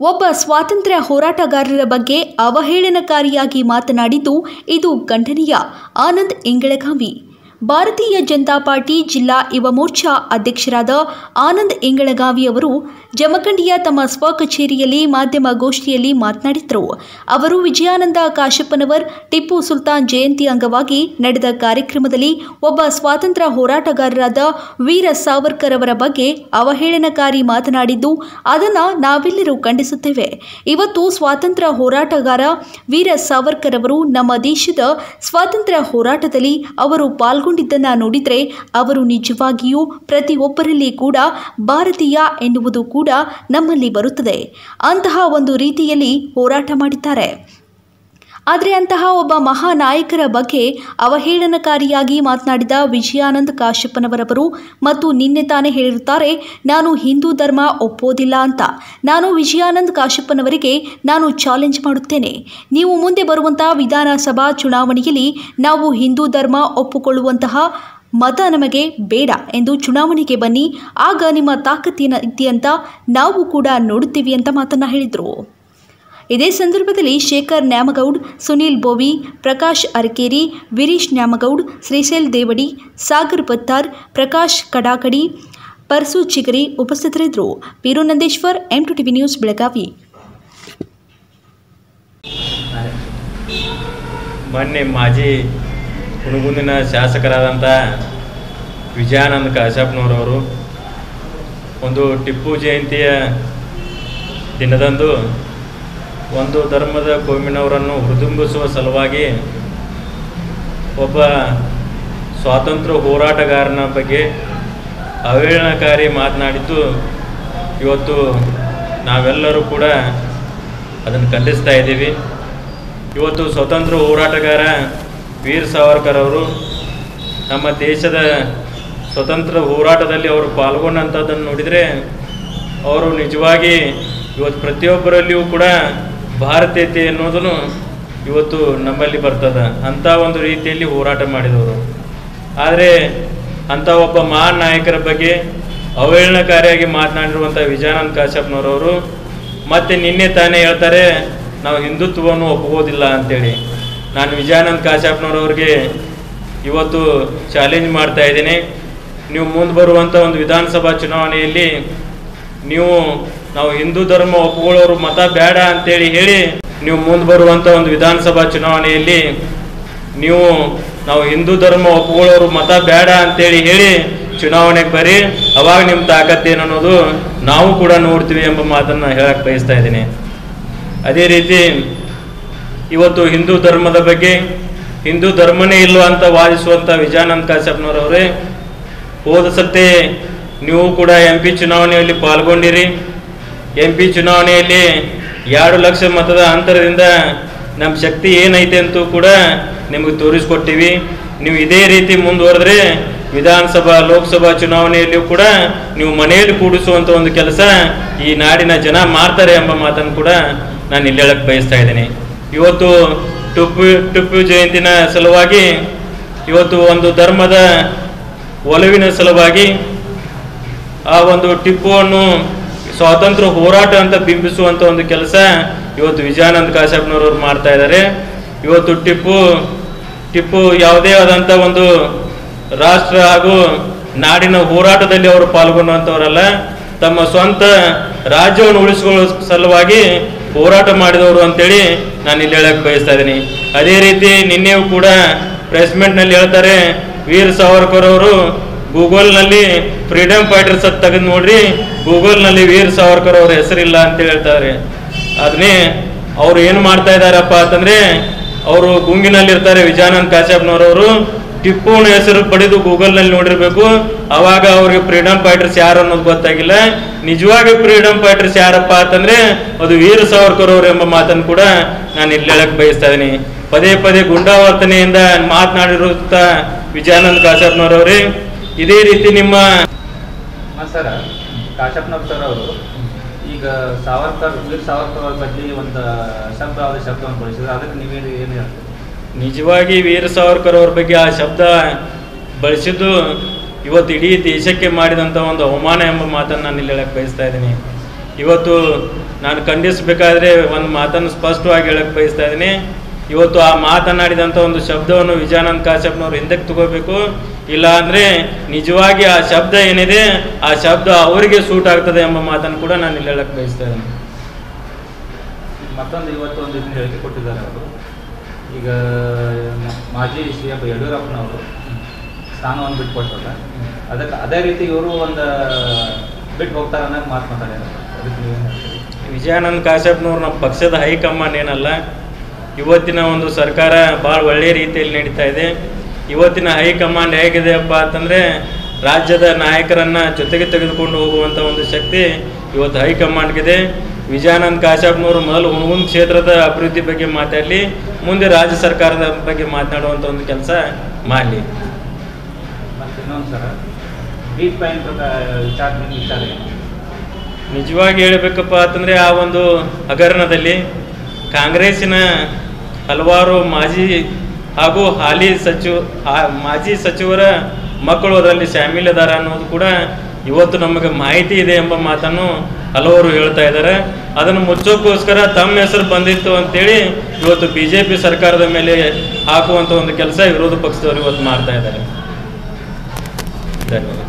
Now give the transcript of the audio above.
ಒಬ್ಬ ಸ್ವಾತಂತ್ರ್ಯ ಹೋರಾಟಗಾರರ ಬಗ್ಗೆ ಅವಹೇಳನಕಾರಿಯಾಗಿ ಮಾತನಾಡಿದ್ದು ಇದು ಖಂಡನೀಯ. ಆನಂದ್ ಇಂಗಳಗಾವಿ ಭಾರತೀಯ ಜನತಾ ಪಾರ್ಟಿ ಜಿಲ್ಲಾ ಯುವ ಮೋರ್ಚಾ ಅಧ್ಯಕ್ಷರಾದ ಆನಂದ್ ಇಂಗಳಗಾವಿ ಅವರು ಜಮಖಂಡಿಯ ತಮ್ಮ ಸ್ವಕಚೇರಿಯಲ್ಲಿ ಮಾಧ್ಯಮ ಗೋಷ್ಠಿಯಲ್ಲಿ ಮಾತನಾಡಿದರು. ಅವರು ವಿಜಯಾನಂದ ಕಾಶಪ್ಪನವರ್, ಟಿಪ್ಪು ಸುಲ್ತಾನ್ ಜಯಂತಿ ಅಂಗವಾಗಿ ನಡೆದ ಕಾರ್ಯಕ್ರಮದಲ್ಲಿ ಒಬ್ಬ ಸ್ವಾತಂತ್ರ್ಯ ಹೋರಾಟಗಾರರಾದ ವೀರ ಸಾವರ್ಕರ್ ಅವರ ಬಗ್ಗೆ ಅವಹೇಳನಕಾರಿ ಮಾತನಾಡಿದ್ದು, ಅದನ್ನು ನಾವೆಲ್ಲರೂ ಖಂಡಿಸುತ್ತೇವೆ. ಇವತ್ತು ಸ್ವಾತಂತ್ರ್ಯ ಹೋರಾಟಗಾರ ವೀರ ಸಾವರ್ಕರ್ ಅವರು ನಮ್ಮ ದೇಶದ ಸ್ವಾತಂತ್ರ್ಯ ಹೋರಾಟದಲ್ಲಿ ಅವರು ಪಾಲ್ಗೊಂಡಿದ್ದನ್ನು ನೋಡಿದರೆ ಅವರು ನಿಜವಾಗಿಯೂ ಪ್ರತಿಯೊಬ್ಬರಲ್ಲಿ ಕೂಡ ಭಾರತೀಯ ಎನ್ನುವುದು ಕೂಡ ನಮ್ಮಲ್ಲಿ ಬರುತ್ತದೆ. ಅಂತಹ ಒಂದು ರೀತಿಯಲ್ಲಿ ಹೋರಾಟ ಮಾಡಿದ್ದಾರೆ. ಆದರೆ ಅಂತಹ ಒಬ್ಬ ಮಹಾನಾಯಕರ ಬಗ್ಗೆ ಅವಹೇಳನಕಾರಿಯಾಗಿ ಮಾತನಾಡಿದ ವಿಜಯಾನಂದ ಕಾಶ್ಯಪ್ಪನವರವರು ಮತ್ತು ನಿನ್ನೆ ತಾನೇ ಹೇಳಿರುತ್ತಾರೆ, ನಾನು ಹಿಂದೂ ಧರ್ಮ ಒಪ್ಪೋದಿಲ್ಲ ಅಂತ. ನಾನು ವಿಜಯಾನಂದ ಕಾಶ್ಯಪ್ಪನವರಿಗೆ ನಾನು ಚಾಲೆಂಜ್ ಮಾಡುತ್ತೇನೆ. ನೀವು ಮುಂದೆ ಬರುವಂತಹ ವಿಧಾನಸಭಾ ಚುನಾವಣೆಯಲ್ಲಿ ನಾವು ಹಿಂದೂ ಧರ್ಮ ಒಪ್ಪಿಕೊಳ್ಳುವಂತಹ ಮತ ನಮಗೆ ಬೇಡ ಎಂದು ಚುನಾವಣೆಗೆ ಬನ್ನಿ. ಆಗ ನಿಮ್ಮ ತಾಕತ್ತಿನ ಇದೆಯಂತ ನಾವು ಕೂಡ ನೋಡುತ್ತೀವಿ ಅಂತ ಮಾತನ್ನ ಹೇಳಿದರು. ಇದೇ ಸಂದರ್ಭದಲ್ಲಿ ಶೇಖರ್ ನ್ಯಾಮಗೌಡ್, ಸುನೀಲ್ ಬೋವಿ, ಪ್ರಕಾಶ್ ಅರಕೇರಿ, ವೀರೀಶ್ ನ್ಯಾಮಗೌಡ್, ಶ್ರೀಶೈಲ್ ದೇವಡಿ, ಸಾಗರ್ ಪತ್ತಾರ್, ಪ್ರಕಾಶ್ ಕಡಾಕಡಿ, ಪರ್ಸು ಚಿಗರಿ ಉಪಸ್ಥಿತರಿದ್ದರು. Peeru Nandeshwar M two TV news Belagavi. ಮೊನ್ನೆ ಮಾಜಿ ಹುಣಗುಂದಿನ ಶಾಸಕರಾದಂಥ ವಿಜಯಾನಂದ ಕಾಶಪ್ಪನವರವರು ಒಂದು ಟಿಪ್ಪು ಜಯಂತಿಯ ದಿನದಂದು ಒಂದು ಧರ್ಮದ ಕೋಮಿನವರನ್ನು ಹುರಿದುಂಬಿಸುವ ಸಲುವಾಗಿ ಒಬ್ಬ ಸ್ವಾತಂತ್ರ್ಯ ಹೋರಾಟಗಾರನ ಬಗ್ಗೆ ಅವಹೇಳನಕಾರಿ ಮಾತನಾಡಿದ್ದು, ಇವತ್ತು ನಾವೆಲ್ಲರೂ ಕೂಡ ಅದನ್ನು ಖಂಡಿಸ್ತಾ ಇದ್ದೀವಿ. ಇವತ್ತು ಸ್ವತಂತ್ರ ಹೋರಾಟಗಾರ ವೀರ್ ಸಾವರ್ಕರ್ ಅವರು ನಮ್ಮ ದೇಶದ ಸ್ವತಂತ್ರ ಹೋರಾಟದಲ್ಲಿ ಅವರು ಪಾಲ್ಗೊಂಡಂಥದ್ದನ್ನು ನೋಡಿದರೆ, ಅವರು ನಿಜವಾಗಿ ಇವತ್ತು ಪ್ರತಿಯೊಬ್ಬರಲ್ಲಿಯೂ ಕೂಡ ಭಾರತೀಯತೆ ಅನ್ನೋದನ್ನು ಇವತ್ತು ನಮ್ಮಲ್ಲಿ ಬರ್ತದೆ. ಅಂಥ ಒಂದು ರೀತಿಯಲ್ಲಿ ಹೋರಾಟ ಮಾಡಿದವರು. ಆದರೆ ಅಂಥ ಒಬ್ಬ ಮಹಾನ್ ನಾಯಕರ ಬಗ್ಗೆ ಅವಹೇಳನಕಾರಿಯಾಗಿ ಮಾತನಾಡಿರುವಂಥ ವಿಜಯಾನಂದ್ ಕಾಶ್ಯಪ್ನವರವರು ಮತ್ತೆ ನಿನ್ನೆ ತಾನೇ ಹೇಳ್ತಾರೆ, ನಾವು ಹಿಂದುತ್ವವನ್ನು ಒಪ್ಪುವುದಿಲ್ಲ ಅಂತೇಳಿ. ನಾನು ವಿಜಯಾನಂದ್ ಕಾಶ್ಯಪ್ನವರವ್ರಿಗೆ ಇವತ್ತು ಚಾಲೆಂಜ್ ಮಾಡ್ತಾ ಇದ್ದೀನಿ. ನೀವು ಮುಂದೆ ಬರುವಂಥ ಒಂದು ವಿಧಾನಸಭಾ ಚುನಾವಣೆಯಲ್ಲಿ ನೀವು ನಾವು ಹಿಂದೂ ಧರ್ಮ ಒಪ್ಪಿಕೊಳ್ಳೋರು ಮತ ಬೇಡ ಅಂತೇಳಿ ಹೇಳಿ ನೀವು ಮುಂದೆ ಬರುವಂಥ ಒಂದು ವಿಧಾನಸಭಾ ಚುನಾವಣೆಯಲ್ಲಿ ನೀವು ನಾವು ಹಿಂದೂ ಧರ್ಮ ಒಪ್ಪಿಕೊಳ್ಳೋರು ಮತ ಬೇಡ ಅಂತೇಳಿ ಹೇಳಿ ಚುನಾವಣೆಗೆ ಬರ್ರಿ ಅವಾಗ ನಿಮ್ಮ ತಾಕತ್ತೇನು ಅನ್ನೋದು ನಾವು ಕೂಡ ನೋಡ್ತೀವಿ ಎಂಬ ಮಾತನ್ನು ಹೇಳಕ್ಕೆ ಬಯಸ್ತಾ ಇದ್ದೀನಿ. ಅದೇ ರೀತಿ ಇವತ್ತು ಹಿಂದೂ ಧರ್ಮದ ಬಗ್ಗೆ, ಹಿಂದೂ ಧರ್ಮನೇ ಇಲ್ಲ ಅಂತ ವಾದಿಸುವಂಥ ವಿಜಯಾನಂದ್ ಕಾಶ್ಯಪ್ನವರವರೇ ಹೋದ ಸತ್ತೆ ನೀವು ಕೂಡ ಎಂ ಪಿ ಚುನಾವಣೆಯಲ್ಲಿ ಪಾಲ್ಗೊಂಡಿರಿ ಎಂ ಪಿ ಚುನಾವಣೆಯಲ್ಲಿ ಎರಡು ಲಕ್ಷ ಮತದ ಅಂತರದಿಂದ ನಮ್ಮ ಶಕ್ತಿ ಏನೈತೆ ಅಂತೂ ಕೂಡ ನಿಮಗೆ ತೋರಿಸ್ಕೊಟ್ಟಿವಿ. ನೀವು ಇದೇ ರೀತಿ ಮುಂದುವರೆದ್ರೆ ವಿಧಾನಸಭಾ, ಲೋಕಸಭಾ ಚುನಾವಣೆಯಲ್ಲಿಯೂ ಕೂಡ ನೀವು ಮನೆಯಲ್ಲಿ ಕೂಡಿಸುವಂಥ ಒಂದು ಕೆಲಸ ಈ ನಾಡಿನ ಜನ ಮಾಡ್ತಾರೆ ಎಂಬ ಮಾತನ್ನು ಕೂಡ ನಾನು ಇಲ್ಲಿ ಹೇಳಕ್ಕೆ ಬಯಸ್ತಾ ಇದ್ದೀನಿ. ಇವತ್ತು ಟಿಪ್ಪು ಟಿಪ್ಪು ಜಯಂತಿನ ಸಲುವಾಗಿ ಇವತ್ತು ಒಂದು ಧರ್ಮದ ಒಲವಿನ ಸಲುವಾಗಿ ಆ ಒಂದು ಟಿಪ್ಪುವನ್ನು ಸ್ವಾತಂತ್ರ್ಯ ಹೋರಾಟ ಅಂತ ಬಿಂಬಿಸುವಂಥ ಒಂದು ಕೆಲಸ ಇವತ್ತು ವಿಜಯಾನಂದ ಕಾಶ್ಯಪ್ನವ್ರವ್ರು ಮಾಡ್ತಾ ಇದ್ದಾರೆ ಇವತ್ತು ಟಿಪ್ಪು ಟಿಪ್ಪು ಯಾವುದೇ ಆದಂಥ ಒಂದು ರಾಷ್ಟ್ರ ಹಾಗೂ ನಾಡಿನ ಹೋರಾಟದಲ್ಲಿ ಅವರು ಪಾಲ್ಗೊಂಡಂಥವರಲ್ಲ ತಮ್ಮ ಸ್ವಂತ ರಾಜ್ಯವನ್ನು ಉಳಿಸಿಕೊಳ್ಳೋ ಸಲುವಾಗಿ ಹೋರಾಟ ಮಾಡಿದವರು ಅಂತೇಳಿ ನಾನು ಇಲ್ಲಿ ಹೇಳಕ್ಕೆ ಬಯಸ್ತಾ ಇದ್ದೀನಿ. ಅದೇ ರೀತಿ ನಿನ್ನೆಯೂ ಕೂಡ ಪ್ರೆಸ್ ಮೀಟ್ನಲ್ಲಿ ಹೇಳ್ತಾರೆ, ವೀರ್ ಸಾವರ್ಕರ್ ಅವರು ಗೂಗಲ್ನಲ್ಲಿ ಫ್ರೀಡಮ್ ಫೈಟರ್ಸ್ ಅಂತ ತೆಗೆದು ನೋಡ್ರಿ, ಗೂಗಲ್ನಲ್ಲಿ ವೀರ್ ಸಾವರ್ಕರ್ ಅವ್ರ ಹೆಸರಿಲ್ಲ ಅಂತ ಹೇಳ್ತಾರೆ. ಅದನ್ನೇ ಅವ್ರು ಏನು ಮಾಡ್ತಾ ಇದ್ದಾರಪ್ಪ ಅಂತಂದ್ರೆ, ಅವರು ಗುಂಗಿನಲ್ಲಿ ಇರ್ತಾರೆ ವಿಜಯಾನಂದ್ ಕಾಶ್ಯಪ್ನವರವರು. ಟಿಪ್ಪುನ ಹೆಸರು ಪಡೆದು ಗೂಗಲ್ನಲ್ಲಿ ನೋಡಿರ್ಬೇಕು. ಅವಾಗ ಅವ್ರಿಗೆ ಫ್ರೀಡಮ್ ಫೈಟರ್ಸ್ ಯಾರು ಅನ್ನೋದು ಗೊತ್ತಾಗಿಲ್ಲ. ನಿಜವಾಗಿ ಫ್ರೀಡಮ್ ಫೈಟರ್ಸ್ ಯಾರಪ್ಪ ಅಂತಂದ್ರೆ, ಅದು ವೀರ ಸಾವರ್ಕರ್ ಅವರು ಎಂಬ ಮಾತನ್ನು ಕೂಡ ನಾನು ಇಲ್ಲಿ ಹೇಳಕ್ ಬಯಸ್ತಾ ಇದ್ದೀನಿ ಪದೇ ಪದೇ ಗುಂಡಾವರ್ತನೆಯಿಂದ ಮಾತನಾಡಿರುತ್ತ ವಿಜಯಾನಂದ್ ಕಾಶ್ಯಪ್ನವರವ್ರೆ ಇದೇ ರೀತಿ ನಿಮ್ಮ ಸರ್. ಕಾಶಪ್ಪನವ್ರ ಸರ್ ಅವರು. ಈಗ ಸಾವರ್ಕರ್ ವೀರ್ ಸಾವರ್ಕರ್ ಅವ್ರ ಬಗ್ಗೆ ಒಂದು ಶಬ್ದವಾದ ಶಬ್ದವನ್ನು ಬಳಸಿದ್ರು ಅದಕ್ಕೆ ನೀವೇನು ಏನು ಹೇಳ್ತೀರಿ? ನಿಜವಾಗಿ ವೀರ ಸಾವರ್ಕರ್ ಅವ್ರ ಬಗ್ಗೆ ಆ ಶಬ್ದ ಬಳಸಿದ್ದು ಇವತ್ತು ಇಡೀ ದೇಶಕ್ಕೆ ಮಾಡಿದಂಥ ಒಂದು ಅವಮಾನ ಎಂಬ ಮಾತನ್ನು ನಾನು ಇಲ್ಲಿ ಹೇಳಕ್ಕೆ ಬಯಸ್ತಾ ಇದ್ದೀನಿ. ಇವತ್ತು ನಾನು ಖಂಡಿಸಬೇಕಾದ್ರೆ ಒಂದು ಮಾತನ್ನು ಸ್ಪಷ್ಟವಾಗಿ ಹೇಳಕ್ಕೆ ಬಯಸ್ತಾ ಇದ್ದೀನಿ. ಇವತ್ತು ಆ ಮಾತನಾಡಿದಂಥ ಒಂದು ಶಬ್ದವನ್ನು ವಿಜಯಾನಂದ ಕಾಶ್ಯಪ್ನವ್ರು ಹಿಂದಕ್ಕೆ ತಗೋಬೇಕು? ಇಲ್ಲ ಅಂದರೆ ನಿಜವಾಗಿ ಆ ಶಬ್ದ ಏನಿದೆ ಆ ಶಬ್ದ ಅವರಿಗೆ ಸೂಟ್ ಆಗ್ತದೆ ಎಂಬ ಮಾತನ್ನು ಕೂಡ ನಾನು ಇಲ್ಲಿ ಹೇಳಕ್ಕೆ ಬಯಸ್ತಾ ಇದ್ದೇನೆ. ಮತ್ತೊಂದು ಇವತ್ತು ಒಂದು ಇದನ್ನ ಹೇಳಿಕೆ ಕೊಟ್ಟಿದ್ದಾರೆ ಅವರು. ಈಗ ಮಾಜಿ ಸಿ ಎಂ ಯಡಿಯೂರಪ್ಪನವರು ಸ್ಥಾನವನ್ನು ಬಿಟ್ಕೊಟ್ಟಲ್ಲ ಅದಕ್ಕೆ ಅದೇ ರೀತಿ ಇವರು ಒಂದು ಬಿಟ್ಟು ಹೋಗ್ತಾರೆ ಅನ್ನೋದು ಮಾತು ಮಾತಾಡ್ಯಾರ ಅದಕ್ಕೆ ವಿಜಯಾನಂದ ಕಾಶ್ಯಪ್ನವ್ರು ನಮ್ಮ ಪಕ್ಷದ ಹೈಕಮಾಂಡ್ ಏನಲ್ಲ ಇವತ್ತಿನ ಒಂದು ಸರ್ಕಾರ ಭಾಳ ಒಳ್ಳೆಯ ರೀತಿಯಲ್ಲಿ ನಡೀತಾ ಇದೆ. ಇವತ್ತಿನ ಹೈಕಮಾಂಡ್ ಹೇಗಿದೆಯಪ್ಪ ಅಂತಂದರೆ ರಾಜ್ಯದ ನಾಯಕರನ್ನು ಜೊತೆಗೆ ತೆಗೆದುಕೊಂಡು ಹೋಗುವಂಥ ಒಂದು ಶಕ್ತಿ ಇವತ್ತು ಹೈಕಮಾಂಡ್ಗಿದೆ ವಿಜಯಾನಂದ್ ಕಾಶ್ಯಪ್ನವರು ಮೊದಲು ಹುಣಗುಂದ ಕ್ಷೇತ್ರದ ಅಭಿವೃದ್ಧಿ ಬಗ್ಗೆ ಮಾತಾಡಲಿ ಮುಂದೆ ರಾಜ್ಯ ಸರ್ಕಾರದ ಬಗ್ಗೆ ಮಾತನಾಡುವಂಥ ಒಂದು ಕೆಲಸ ಮಾಡಲಿ. ನಿಜವಾಗಿ ಹೇಳಬೇಕಪ್ಪ ಅಂತಂದರೆ ಆ ಒಂದು ಹಗರಣದಲ್ಲಿ ಕಾಂಗ್ರೆಸ್ಸಿನ ಹಲವಾರು ಮಾಜಿ ಹಾಗೂ ಹಾಲಿ ಸಚಿವ ಮಾಜಿ ಸಚಿವರ ಮಕ್ಕಳು ಅದರಲ್ಲಿ ಶಾಮೀಲಿದಾರ ಅನ್ನೋದು ಕೂಡ ಇವತ್ತು ನಮಗೆ ಮಾಹಿತಿ ಇದೆ ಎಂಬ ಮಾತನ್ನು ಹಲವರು ಹೇಳ್ತಾ ಇದ್ದಾರೆ. ಅದನ್ನು ಮುಚ್ಚೋಕ್ಕೋಸ್ಕರ ತಮ್ಮ ಹೆಸರು ಬಂದಿತ್ತು ಅಂತೇಳಿ ಇವತ್ತು ಬಿ ಜೆ ಪಿ ಸರ್ಕಾರದ ಮೇಲೆ ಹಾಕುವಂಥ ಒಂದು ಕೆಲಸ ವಿರೋಧ ಪಕ್ಷದವರು ಇವತ್ತು ಮಾಡ್ತಾ ಇದ್ದಾರೆ. ಧನ್ಯವಾದ.